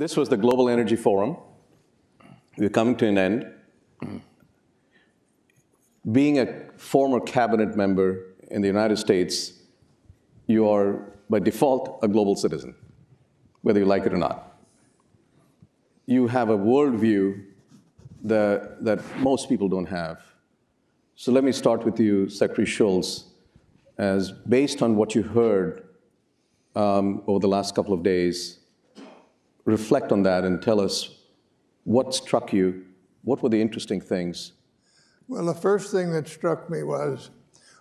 This was the Global Energy Forum. We're coming to an end. Being a former cabinet member in the United States, you are by default a global citizen, whether you like it or not. You have a worldview that, that most people don't have. So let me start with you, Secretary Shultz, as based on what you heard um, over the last couple of days, reflect on that and tell us what struck you, what were the interesting things? Well, the first thing that struck me was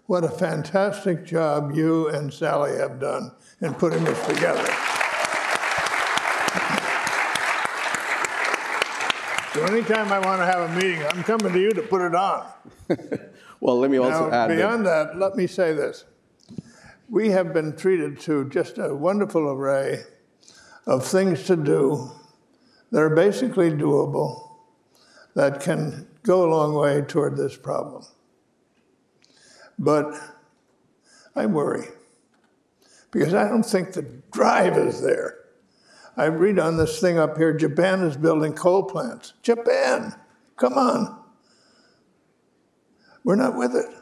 what a fantastic job you and Sally have done in putting this together. So anytime I want to have a meeting, I'm coming to you to put it on. well, let me also now, add beyond that, that, let me say this. We have been treated to just a wonderful array of things to do that are basically doable, that can go a long way toward this problem. But I worry because I don't think the drive is there. I read on this thing up here Japan is building coal plants. Japan, come on. We're not with it.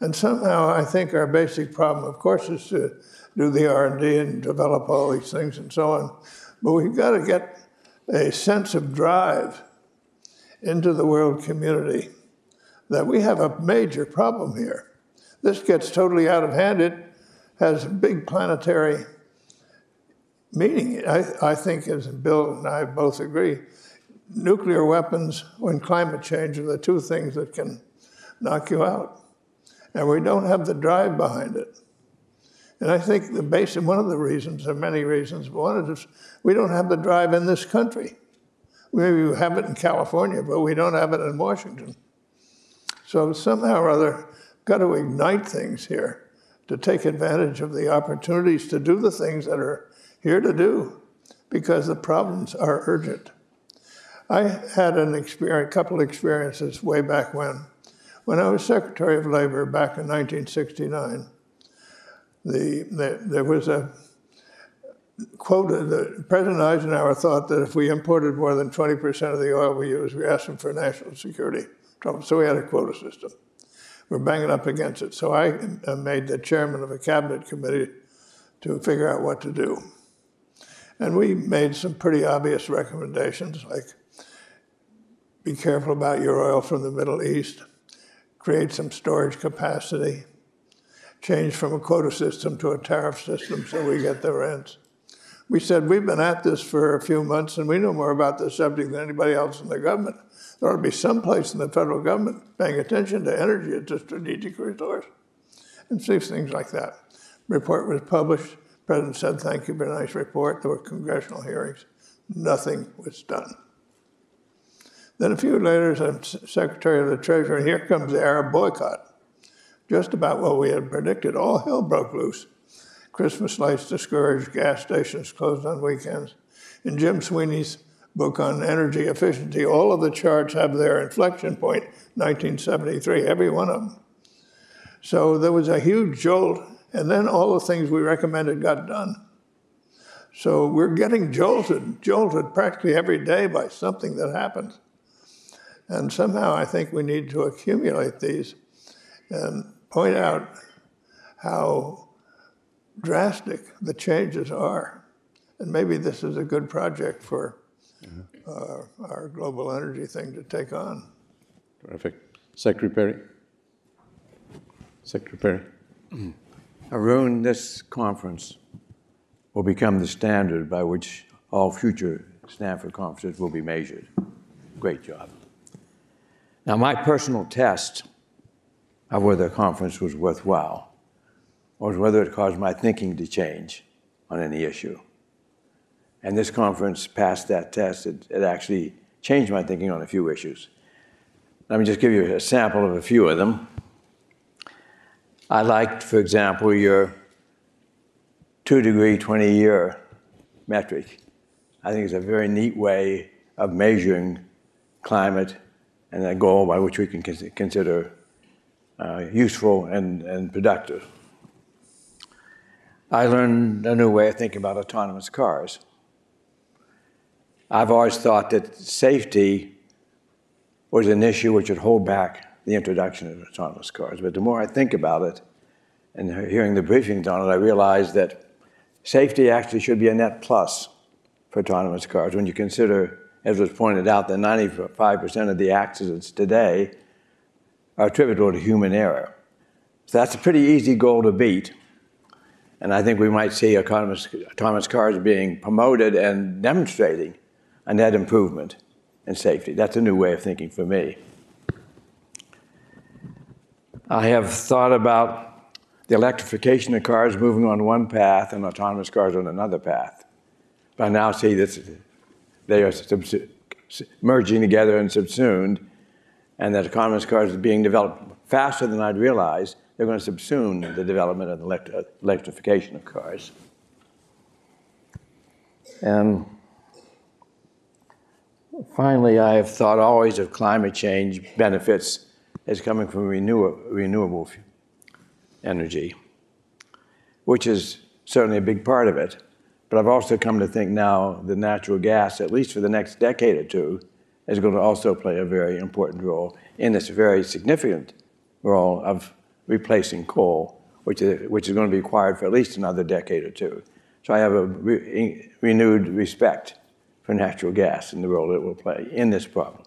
And somehow I think our basic problem, of course, is to do the R&D and develop all these things and so on. But we've got to get a sense of drive into the world community that we have a major problem here. This gets totally out of hand. It has a big planetary meaning. I, I think, as Bill and I both agree, nuclear weapons and climate change are the two things that can knock you out. And we don't have the drive behind it. And I think the basic, one of the reasons, there are many reasons, but one is we don't have the drive in this country. Maybe we have it in California, but we don't have it in Washington. So somehow or other, got to ignite things here to take advantage of the opportunities to do the things that are here to do because the problems are urgent. I had an experience, a couple of experiences way back when. When I was Secretary of Labor back in 1969, the, the, there was a quota uh, that President Eisenhower thought that if we imported more than 20% of the oil we use, we asked him for national security trouble. So we had a quota system. We're banging up against it. So I uh, made the chairman of a cabinet committee to figure out what to do. And we made some pretty obvious recommendations, like be careful about your oil from the Middle East, create some storage capacity, change from a quota system to a tariff system so we get the rents. We said, we've been at this for a few months and we know more about this subject than anybody else in the government. There ought to be some place in the federal government paying attention to energy as a strategic resource and see things like that. Report was published. President said, thank you for a nice report. There were congressional hearings. Nothing was done. Then a few later, I'm Secretary of the Treasury, and here comes the Arab boycott. Just about what we had predicted. All hell broke loose. Christmas lights discouraged, gas stations closed on weekends. In Jim Sweeney's book on energy efficiency, all of the charts have their inflection point, 1973, every one of them. So there was a huge jolt, and then all the things we recommended got done. So we're getting jolted, jolted practically every day by something that happens. And somehow I think we need to accumulate these and point out how drastic the changes are. And maybe this is a good project for mm-hmm. uh, our global energy thing to take on. Terrific. Secretary Perry? Secretary Perry? Arun, this conference will become the standard by which all future Stanford conferences will be measured. Great job. Now, my personal test of whether the conference was worthwhile or whether it caused my thinking to change on any issue. And this conference passed that test. It, it actually changed my thinking on a few issues. Let me just give you a sample of a few of them. I liked, for example, your two degree, 20 year metric. I think it's a very neat way of measuring climate and a goal by which we can consider Uh, useful and, and productive. I learned a new way of thinking about autonomous cars. I've always thought that safety was an issue which would hold back the introduction of autonomous cars. But the more I think about it and hearing the briefings on it, I realize that safety actually should be a net plus for autonomous cars when you consider, as was pointed out, that 95% of the accidents today attributable to human error. So that's a pretty easy goal to beat. And I think we might see autonomous, autonomous cars being promoted and demonstrating a net improvement in safety. That's a new way of thinking for me. I have thought about the electrification of cars moving on one path and autonomous cars on another path. But I now see that they are merging together and subsumed, and that autonomous cars are being developed faster than I'd realized. They're going to subsume the development of the uh, electrification of cars. And finally, I have thought always of climate change benefits as coming from renew- renewable energy, which is certainly a big part of it. But I've also come to think now that natural gas, at least for the next decade or two, is going to also play a very important role in this very significant role of replacing coal, which is, which is going to be required for at least another decade or two. So I have a re- renewed respect for natural gas and the role it will play in this problem.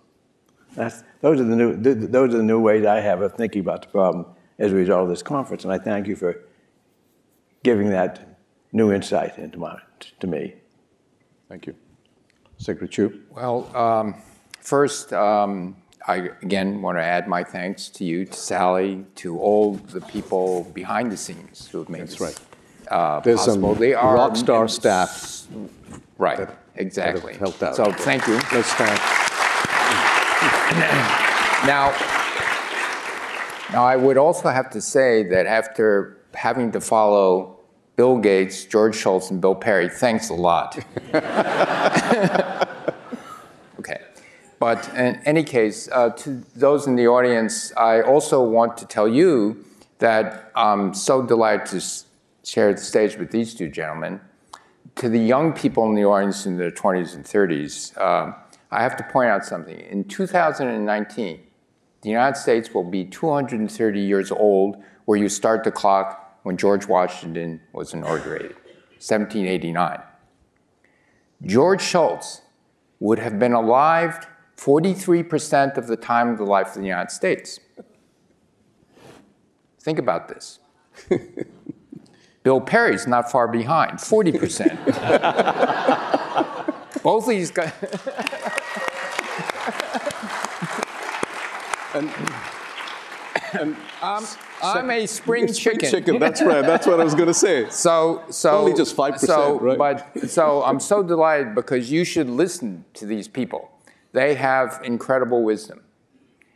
That's, those, are the new, those are the new ways I have of thinking about the problem as a result of this conference, and I thank you for giving that new insight into my, to me. Thank you. Secretary Chu. Well, um, first, um, I again want to add my thanks to you, to Sally, to all the people behind the scenes who have made That's this right. uh, There's possible. some they are rock star staff. Right, that- exactly. that helped out. So thank you. Let's thank. Now, now I would also have to say that after having to follow Bill Gates, George Shultz, and Bill Perry, thanks a lot. But in any case, uh, to those in the audience, I also want to tell you that I'm so delighted to share the stage with these two gentlemen. To the young people in the audience in their 20s and 30s, um, I have to point out something. In 2019, the United States will be 230 years old, where you start the clock when George Washington was inaugurated, 1789. George Shultz would have been alive 43% of the time of the life of the United States. Think about this. Bill Perry's not far behind, 40%. Both of these guys. I'm, I'm a spring Spring chicken. chicken. That's right. That's what I was going to say. So, so Only just 5%, So, right? but so I'm so delighted because you should listen to these people. They have incredible wisdom,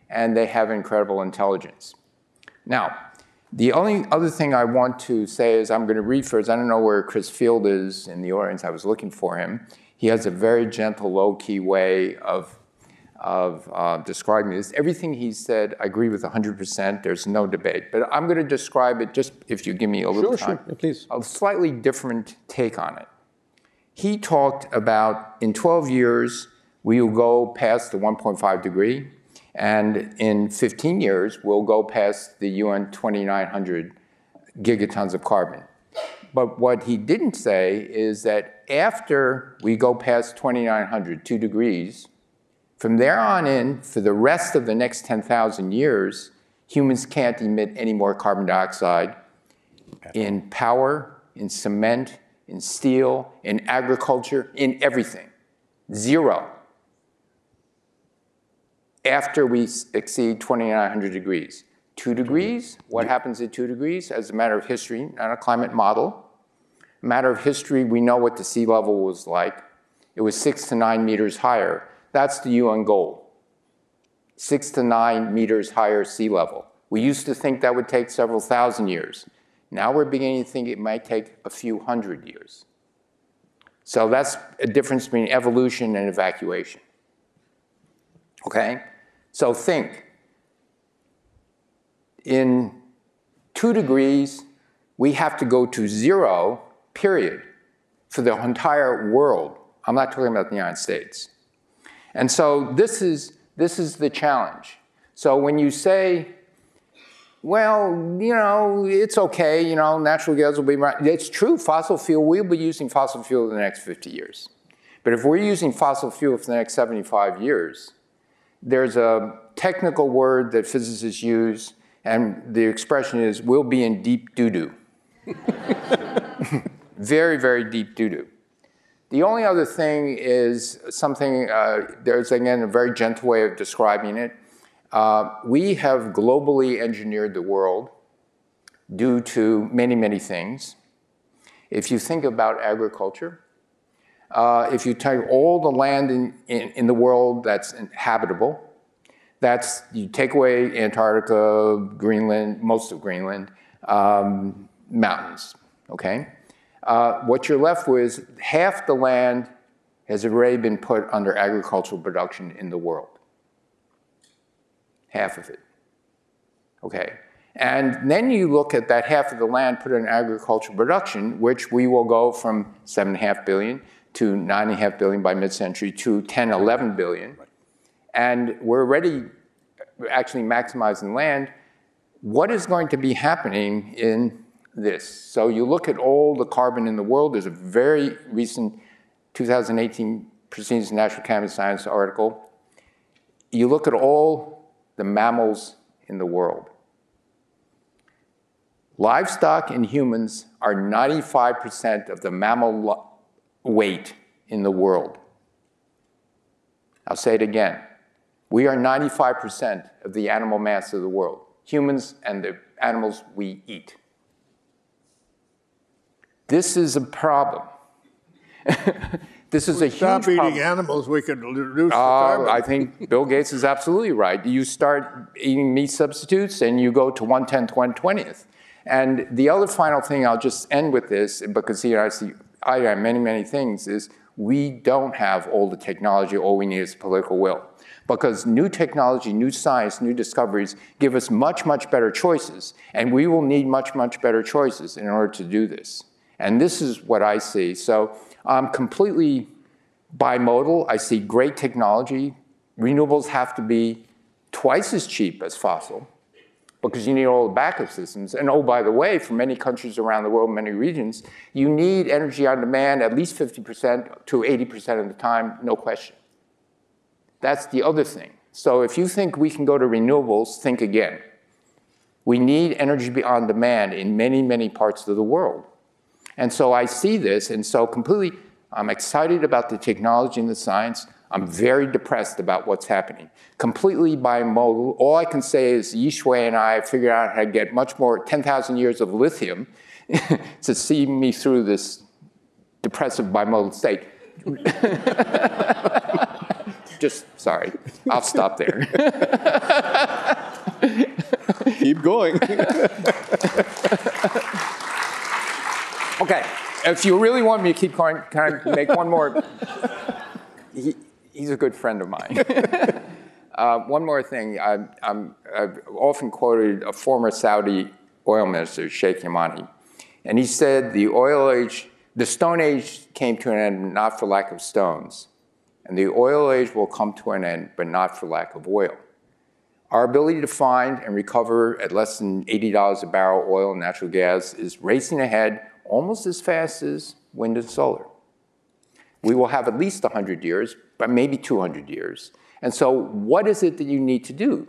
and they have incredible intelligence. Now, the only other thing I want to say is I'm going to read first. I don't know where Chris Field is in the audience. I was looking for him. He has a very gentle, low-key way of of uh, describing this. Everything he said, I agree with 100%. There's no debate. But I'm going to describe it just if you give me a little Sure, time. sure. Please. A slightly different take on it. He talked about in 12 years, we will go past the 1.5 degree, and in 15 years, we'll go past the UN 2900 gigatons of carbon. But what he didn't say is that after we go past 2900, two degrees, from there on in, for the rest of the next 10,000 years, humans can't emit any more carbon dioxide in power, in cement, in steel, in agriculture, in everything. Zero. After we exceed 2,900 degrees. Two degrees, what happens at two degrees? As a matter of history, not a climate model. Matter of history, we know what the sea level was like. It was six to nine meters higher. That's the UN goal. Six to nine meters higher sea level. We used to think that would take several thousand years. Now we're beginning to think it might take a few hundred years. So that's a difference between evolution and evacuation. Okay? So think in two degrees, we have to go to zero, period, for the entire world I'm not talking about the United States. And so this is, this is the challenge. So when you say, well, you know, it's okay, you know, natural gas will be. It's true, fossil fuel, we'll be using fossil fuel in the next 50 years. But if we're using fossil fuel for the next 75 years, there's a technical word that physicists use, and the expression is, we'll be in deep doo-doo. very, very deep doo-doo. The only other thing is something, uh, there's again a very gentle way of describing it. Uh, we have globally engineered the world due to many, many things. If you think about agriculture, uh, if you take all the land in, in, in, the world that's habitable, that's, you take away Antarctica, Greenland, most of Greenland, um, mountains, okay? Uh, what you're left with half the land has already been put under agricultural production in the world half of it. Okay. And then you look at that half of the land put in agricultural production, which we will go from 7.5 billion to 9.5 billion by mid-century to 10, 11 billion. And we're already actually maximizing land. What is going to be happening in this? So you look at all the carbon in the world. There's a very recent 2018 Proceedings of Natural Chemistry Science article. You look at all the mammals in the world. Livestock and humans are 95% of the mammal weight in the world. I'll say it again. We are 95% of the animal mass of the world, humans and the animals we eat. This is a problem. This is a huge Stop eating problem. animals, we could reduce the Uh, carbon. I think Bill Gates is absolutely right. You start eating meat substitutes and you go to 1 tenth, 1 20th. And the other final thing, I'll just end with this, because here I see I have many, many things, is we don't have all the technology, all we need is political will. Because new technology, new science, new discoveries give us much, much better choices. And we will need much, much better choices in order to do this. And this is what I see. So I'm completely bimodal. I see great technology. Renewables have to be twice as cheap as fossil because you need all the backup systems. And oh, by the way, for many countries around the world, many regions, you need energy on demand at least 50% to 80% of the time, no question. That's the other thing. So if you think we can go to renewables, think again. We need energy on demand in many, many parts of the world. And so I see this, and so completely, I'm excited about the technology and the science. I'm very depressed about what's happening. Completely bimodal. All I can say is Yi Cui and I figured out how to get much more, 10,000 years of lithium to see me through this depressive bimodal state. Just sorry, I'll stop there. Keep going. Okay, if you really want me to keep going, can I make one more? He, he's a good friend of mine. uh, one more thing. I, have often quoted a former Saudi oil minister, Sheikh Yamani, and he said the oil age, the Stone Age came to an end not for lack of stones, and the oil age will come to an end, but not for lack of oil. Our ability to find and recover at less than $80 a barrel oil and natural gas is racing ahead almost as fast as wind and solar. We will have at least 100 years, but maybe 200 years. And so what is it that you need to do?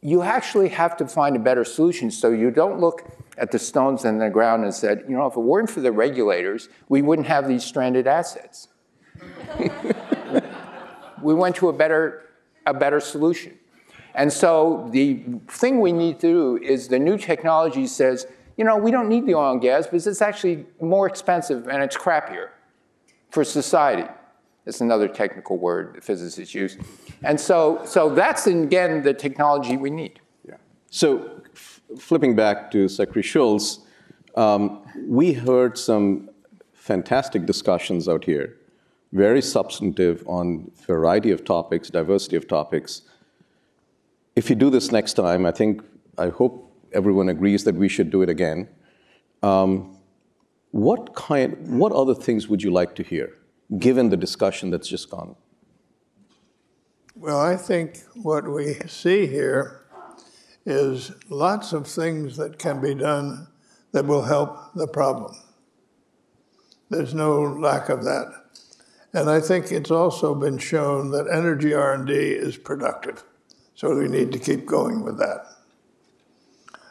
You actually have to find a better solution so you don't look at the stones in the ground and said, you know, if it weren't for the regulators, we wouldn't have these stranded assets. we went to a better, a better solution. And so the thing we need to do is the new technology says, you know, we don't need the oil and gas because it's actually more expensive and it's crappier for society. It's another technical word that physicists use. And so, so that's, again, the technology we need. Yeah. So flipping back to Secretary Shultz, um, we heard some fantastic discussions out here, very substantive on variety of topics, diversity of topics. If you do this next time, I think, I hope everyone agrees that we should do it again. Um, what kind, what other things would you like to hear? given the discussion that's just gone? Well, I think what we see here is lots of things that can be done that will help the problem. There's no lack of that. And I think it's also been shown that energy R&D is productive. So we need to keep going with that.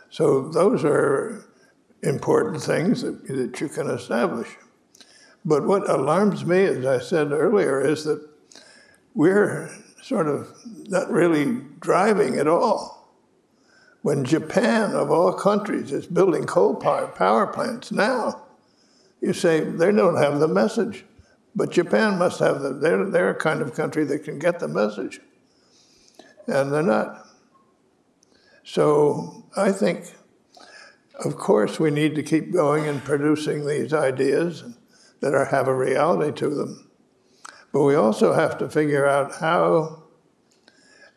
So those are important things that, that you can establish. But what alarms me, as I said earlier, is that we're sort of not really driving at all. When Japan, of all countries, is building coal power, plants now, you say they don't have the message. But Japan must have the, they're, they're a kind of country that can get the message. And they're not. So I think, of course, we need to keep going and producing these ideas that are, have a reality to them. But we also have to figure out how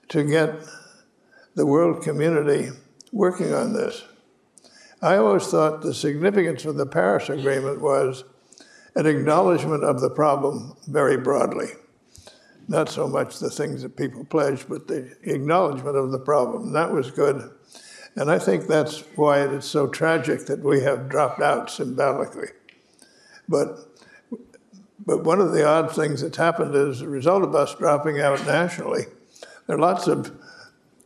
to get the world community working on this. I always thought the significance of the Paris Agreement was an acknowledgement of the problem very broadly. Not so much the things that people pledged, but the acknowledgement of the problem. That was good. And I think that's why it's so tragic that we have dropped out symbolically. But, but one of the odd things that's happened as a result of us dropping out nationally, there are lots of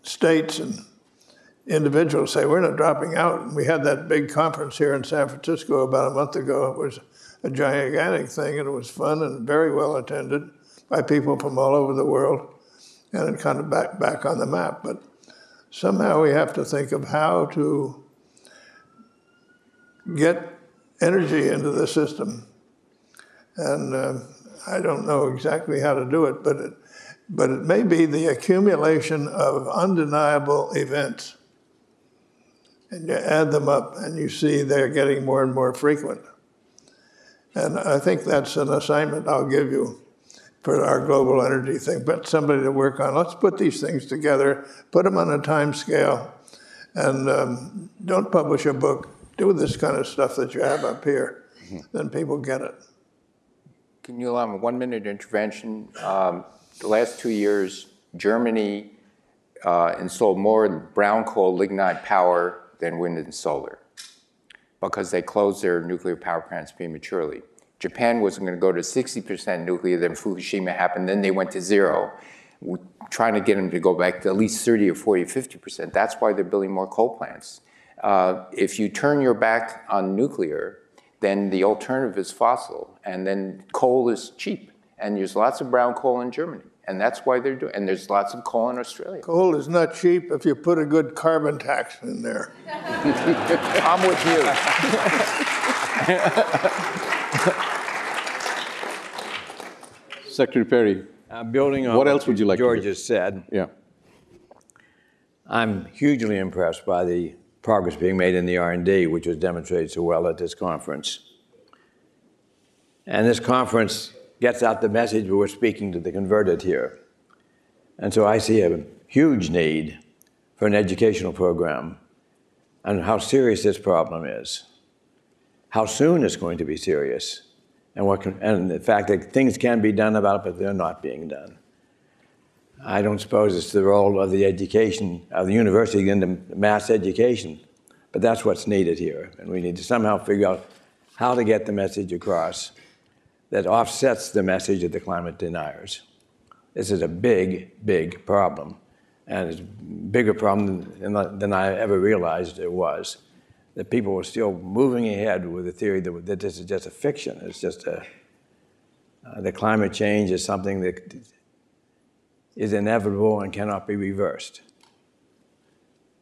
states and individuals say, we're not dropping out. And we had that big conference here in San Francisco about a month ago. It was a gigantic thing, and it was fun and very well attended by people from all over the world, and it kind of back, back on the map. But somehow we have to think of how to get energy into the system. And uh, I don't know exactly how to do it, but it, but it may be the accumulation of undeniable events. And you add them up, and you see they're getting more and more frequent. And I think that's an assignment I'll give you for our global energy thing. But somebody to work on. Let's put these things together, put them on a time scale, and um, don't publish a book. Do this kind of stuff that you have up here. Then people get it. Can you allow me one minute intervention? Um, the last two years, Germany uh, installed more brown coal lignite power than wind and solar because they closed their nuclear power plants prematurely. Japan wasn't going to go to 60% nuclear, then Fukushima happened, then they went to zero. We're trying to get them to go back to at least 30 or 40 or 50%. That's why they're building more coal plants. Uh, if you turn your back on nuclear, then the alternative is fossil, and then coal is cheap. And there's lots of brown coal in Germany. And that's why they're doing And there's lots of coal in Australia. Coal is not cheap if you put a good carbon tax in there. I'm with you. Secretary Perry. Uh, building on what else would you like George has said, yeah. I'm hugely impressed by the progress being made in the R&D, which was demonstrated so well at this conference. And this conference gets out the message we're speaking to the converted here. And so I see a huge need for an educational program on how serious this problem is, how soon it's going to be serious, and, what can, and the fact that things can be done about it, but they're not being done. I don't suppose it's the role of the education, of the university in the mass education, but that's what's needed here. And we need to somehow figure out how to get the message across that offsets the message of the climate deniers. This is a big, big problem. And it's a bigger problem than, than I ever realized it was. That people were still moving ahead with the theory that, that this is just a fiction. It's just a, uh, that climate change is something that is inevitable and cannot be reversed.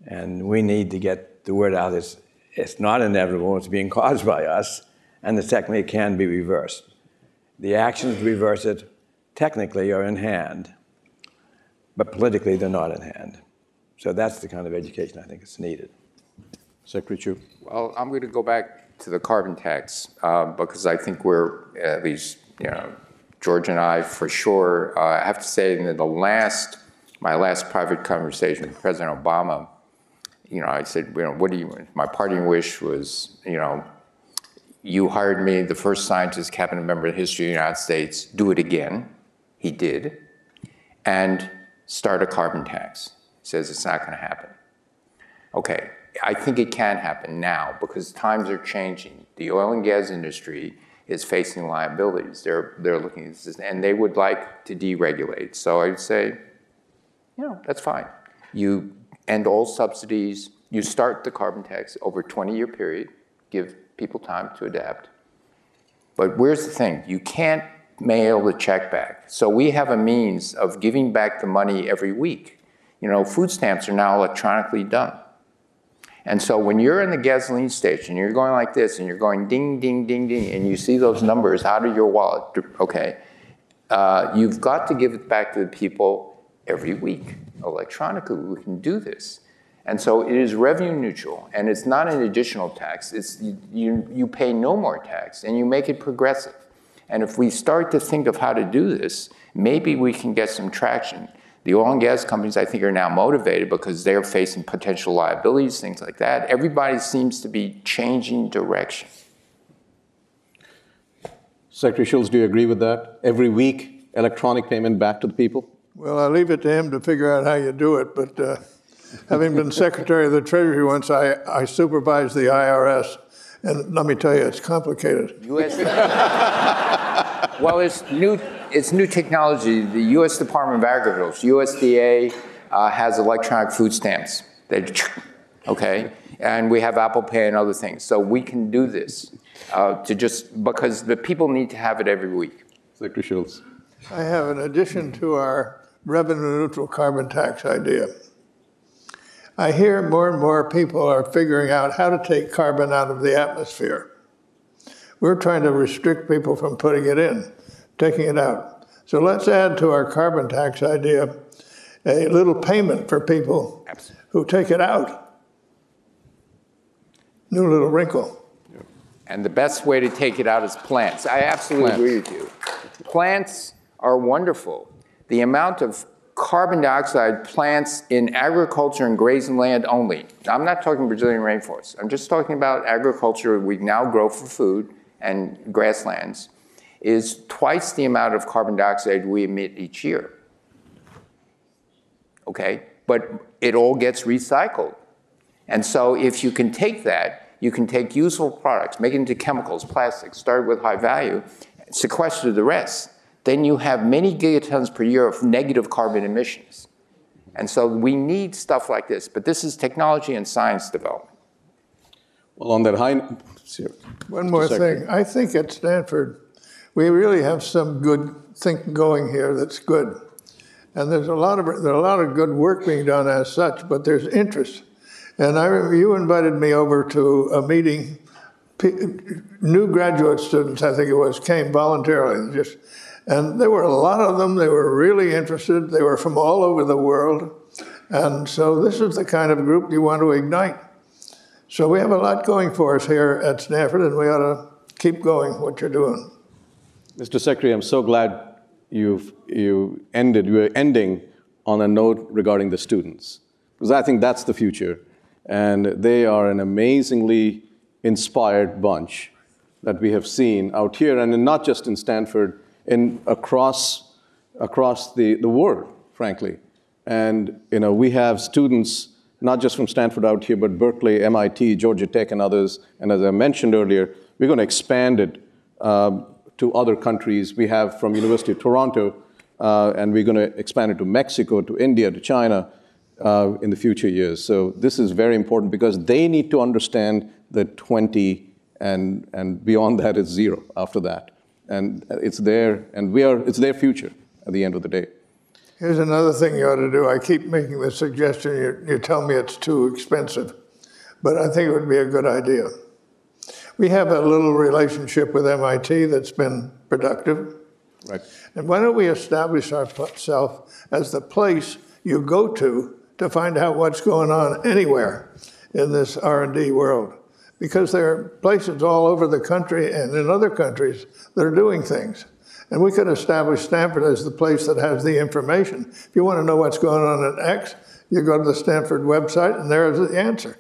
And we need to get the word out it's, it's not inevitable, it's being caused by us, and the technique can be reversed. The actions to reverse it technically are in hand, but politically they're not in hand. So that's the kind of education I think is needed. Secretary Chu. Well, I'm going to go back to the carbon tax uh, because I think we're, at least, you know, George and I for sure, uh, I have to say in the last, my last private conversation with President Obama, you know, I said, you know, what do you, my parting wish was, you know, You hired me, the first scientist cabinet member in the history of the United States, do it again. He did. And start a carbon tax. He says it's not going to happen. Okay, I think it can happen now because times are changing. The oil and gas industry is facing liabilities. They're, they're looking at this, and they would like to deregulate. So I'd say, you know, that's fine. You end all subsidies, you start the carbon tax over a 20-year period, give people time to adapt. But where's the thing? You can't mail the check back. So we have a means of giving back the money every week. You know, food stamps are now electronically done. And so when you're in the gasoline station, you're going like this, and you're going ding, ding, ding, ding, and you see those numbers out of your wallet, okay, uh, you've got to give it back to the people every week. Electronically, we can do this. And so it is revenue neutral, and it's not an additional tax. It's, you, you, you pay no more tax, and you make it progressive. And if we start to think of how to do this, maybe we can get some traction. The oil and gas companies, I think, are now motivated because they're facing potential liabilities, things like that. Everybody seems to be changing direction. Secretary Shultz, do you agree with that? Every week, electronic payment back to the people? Well, I leave it to him to figure out how you do it, but uh, having been Secretary of the Treasury once, I, I supervised the IRS, and let me tell you, it's complicated. US, well, it's new, it's new technology. The U.S. Department of Agriculture, USDA, uh, has electronic food stamps. They, okay, and we have Apple Pay and other things. So we can do this uh, to just because the people need to have it every week. Secretary Shultz. I have an addition to our revenue neutral carbon tax idea. I hear more and more people are figuring out how to take carbon out of the atmosphere. We're trying to restrict people from putting it in, taking it out. So let's add to our carbon tax idea a little payment for people Absolutely. who take it out. New little wrinkle. And the best way to take it out is plants. I absolutely Plants. agree with you. Plants are wonderful. The amount of carbon dioxide plants in agriculture and grazing land only. I'm not talking Brazilian rainforest. I'm just talking about agriculture we now grow for food and grasslands is twice the amount of carbon dioxide we emit each year. Okay? But it all gets recycled. And so if you can take that, you can take useful products, make it into chemicals, plastics, start with high value, sequester the rest. Then you have many gigatons per year of negative carbon emissions. And so we need stuff like this, but this is technology and science development. Well, on that high, One more thing. I think at Stanford, we really have some good thinking going here that's good. And there's a lot of there's a lot of good work being done as such, but there's interest. And I you invited me over to a meeting. New graduate students, I think it was, came voluntarily. Just, and there were a lot of them. They were really interested. They were from all over the world. And so this is the kind of group you want to ignite. So we have a lot going for us here at Stanford, and we ought to keep going what you're doing. Mr. Secretary, I'm so glad you've you ended you are ending on a note regarding the students because I think that's the future, and they are an amazingly inspired bunch that we have seen out here, and not just in Stanford, in across across the, the world, frankly. And you know, we have students not just from Stanford out here, but Berkeley, MIT, Georgia Tech, and others. And as I mentioned earlier, we're going to expand it um, to other countries. We have from University of Toronto, uh, and we're going to expand it to Mexico, to India, to China uh, in the future years. So this is very important because they need to understand that 20 and, and beyond that is zero after that. And it's their, and we are, it's their future at the end of the day. Here's another thing you ought to do. I keep making the suggestion. You, you tell me it's too expensive, but I think it would be a good idea. We have a little relationship with MIT that's been productive. Right. And why don't we establish ourselves as the place you go to to find out what's going on anywhere in this R&D world? Because there are places all over the country and in other countries that are doing things. And we could establish Stanford as the place that has the information. If you want to know what's going on at X, you go to the Stanford website and there's the answer.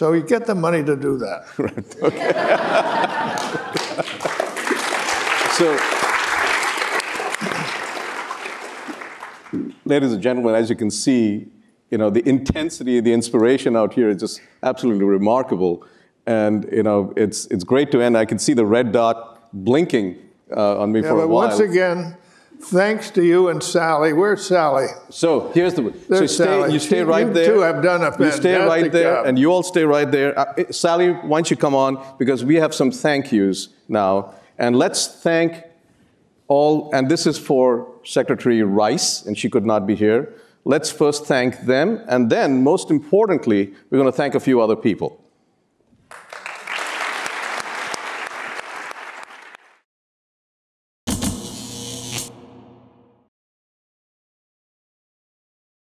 So you get the money to do that. So, ladies and gentlemen, as you can see, you know, the intensity, the inspiration out here is just absolutely remarkable. And, you know, it's, it's great to end. I can see the red dot blinking uh, on me Yeah, for a but while. once again, thanks to you and Sally. Where's Sally? So here's the. So There's stay, Sally. you stay She- right you there. two have done a fantastic You stay right there, job. and you all stay right there. Uh, eh, Sally, why don't you come on because we have some thank yous now, and let's thank all. And this is for Secretary Rice, and she could not be here. Let's first thank them, and then, most importantly, we're going to thank a few other people.